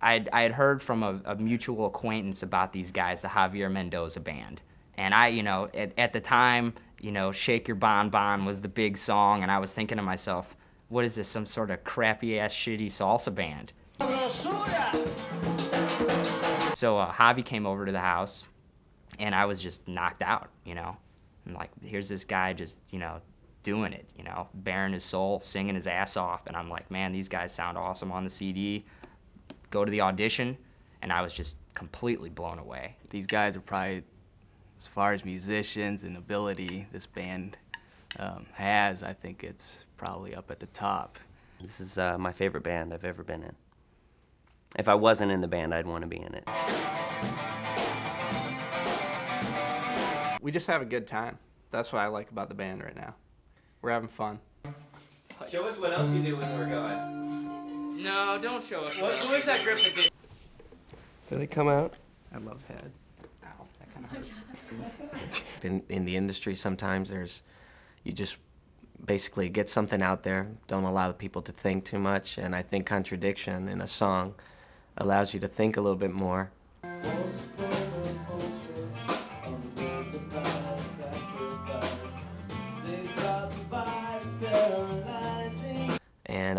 I'd, I had heard from a, a, mutual acquaintance about these guys, the Javier Mendoza band. And I, you know, at, at the time, you know, Shake Your Bon Bon was the big song, and I was thinking to myself, what is this, some sort of crappy ass shitty salsa band? So uh, Javi came over to the house, and I was just knocked out, you know. And like, here's this guy just, you know, doing it, you know, baring his soul, singing his ass off. And I'm like, man, these guys sound awesome on the CD. Go to the audition, and I was just completely blown away. These guys are probably, as far as musicians and ability, this band um, has, I think it's probably up at the top. This is uh, my favorite band I've ever been in. If I wasn't in the band, I'd want to be in it. We just have a good time. That's what I like about the band right now. We're having fun. Show us what else you do when we're going. No, don't show us. What, where's that grip that did? Did they come out? I love head. Ow, that kind of hurts. in, in the industry, sometimes there's, you just basically get something out there, don't allow the people to think too much, and I think contradiction in a song allows you to think a little bit more.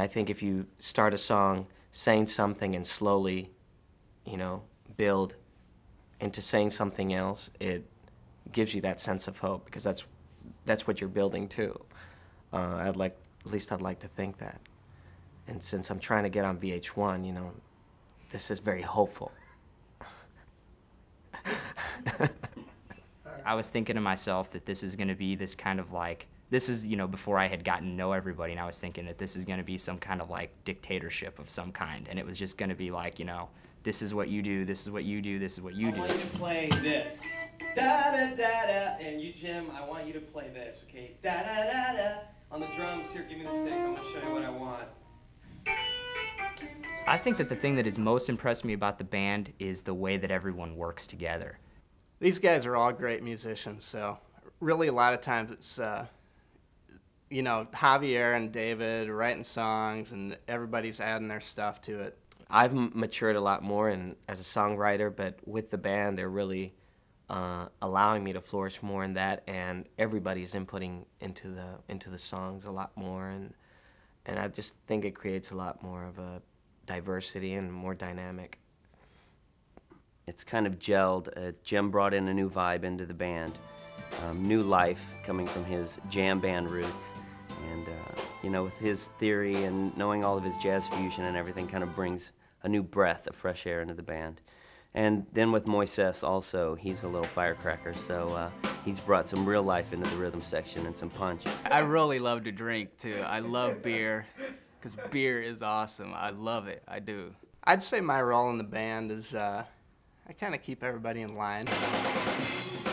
Think if you start a song saying something and slowly, you know, build into saying something else, it gives you that sense of hope because that's that's what you're building to. Uh, I'd like, at least I'd like to think that. And since I'm trying to get on VH1, you know, this is very hopeful. I was thinking to myself that this is going to be this kind of like this is you know before I had gotten to know everybody, and I was thinking that this is going to be some kind of like dictatorship of some kind, and it was just going to be like you know this is what you do, this is what you do, this is what you I do. want you to play this. Da da da da. And you, Jim, I want you to play this, okay? Da da da da. On the drums, here, give me the sticks. I'm gonna show you what I want. I think that the thing that has most impressed me about the band is the way that everyone works together. These guys are all great musicians, so really a lot of times it's, uh, you know, Javier and David writing songs and everybody's adding their stuff to it. I've matured a lot more in, as a songwriter, but with the band, they're really uh, allowing me to flourish more in that, and everybody's inputting into the into the songs a lot more, and and I just think it creates a lot more of a diversity and more dynamic. It's kind of gelled. Uh, Jim brought in a new vibe into the band, um, new life coming from his jam band roots, and uh, you know, with his theory and knowing all of his jazz fusion and everything, kind of brings a new breath of fresh air into the band. And then with Moises also, he's a little firecracker, so uh, he's brought some real life into the rhythm section and some punch. I really love to drink too. I love beer, because beer is awesome. I love it, I do. I'd say my role in the band is uh, I kind of keep everybody in line.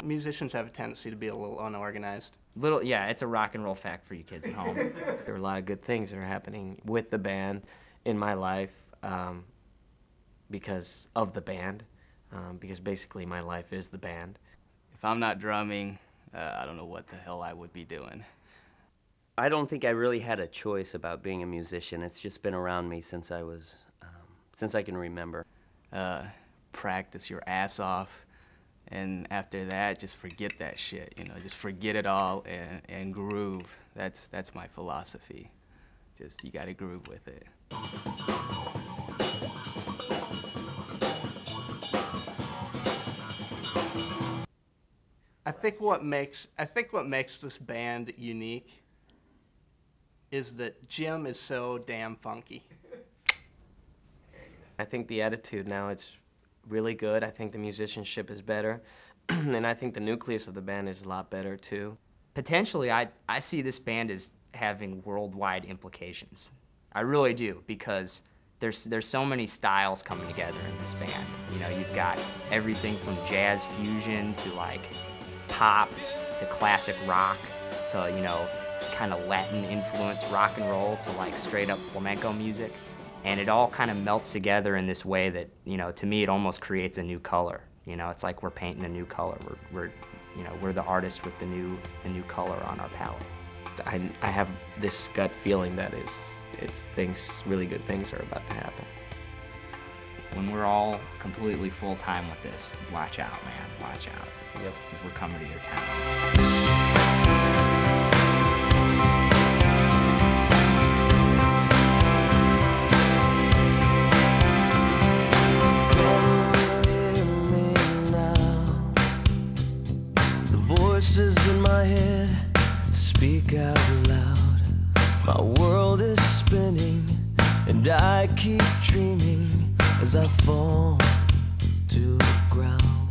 Musicians have a tendency to be a little unorganized. Little, yeah, it's a rock and roll fact for you kids at home. There are a lot of good things that are happening with the band in my life um, because of the band, um, because basically my life is the band. If I'm not drumming, uh, I don't know what the hell I would be doing. I don't think I really had a choice about being a musician. It's just been around me since I was, um, since I can remember. Uh, practice your ass off, and after that, just forget that shit. You know, just forget it all and, and groove. That's that's my philosophy. Just you gotta groove with it. I think what makes I think what makes this band unique is that Jim is so damn funky. I think the attitude now it's really good. I think the musicianship is better, and I think the nucleus of the band is a lot better too. Potentially, I, I see this band as having worldwide implications. I really do, because there's, there's so many styles coming together in this band. You know, you've got everything from jazz fusion to like pop to classic rock to, you know, kind of Latin influenced rock and roll to like straight up flamenco music. And it all kind of melts together in this way that, you know, to me it almost creates a new color. You know, it's like we're painting a new color. We're, we're you know, we're the artist with the new, the new color on our palette. I, I have this gut feeling that is, it's things, really good things are about to happen. when we're all completely full time with this, watch out, man. Watch out. Yep. Because we're coming to your town. Loud. My world is spinning, and I keep dreaming as I fall to the ground.